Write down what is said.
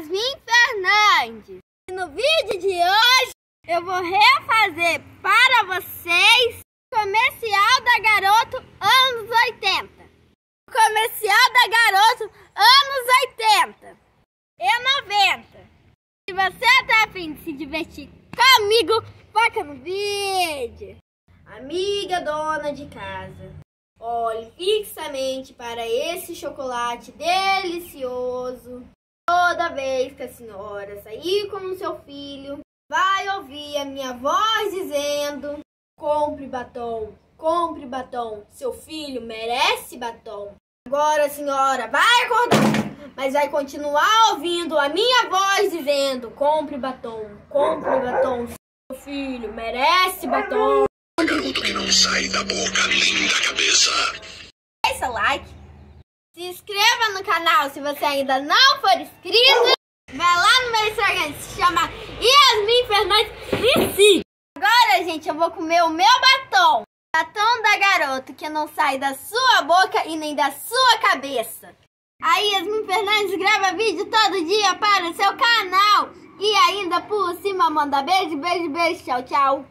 Yasmin Fernandes. E no vídeo de hoje eu vou refazer para vocês o comercial da Garoto anos 80. O comercial da Garoto anos 80 e 90. Se você tá afim de se divertir comigo, foca no vídeo. Amiga dona de casa, olhe fixamente para esse chocolate delicioso. Toda vez que a senhora sair com o seu filho, vai ouvir a minha voz dizendo: compre batom, compre batom, seu filho merece batom. Agora a senhora vai acordar, mas vai continuar ouvindo a minha voz dizendo: compre batom, compre batom, seu filho merece batom. Garoto que não sai da boca nem da cabeça. Deixa o like. Se inscreva no canal se você ainda não for inscrito. Vai lá no meu Instagram, se chama Yasmin Fernandes e sim. Agora, gente, eu vou comer o meu batom. Batom da garota que não sai da sua boca e nem da sua cabeça. Aí, Yasmin Fernandes grava vídeo todo dia para o seu canal. E ainda por cima manda beijo, beijo, beijo. Tchau, tchau.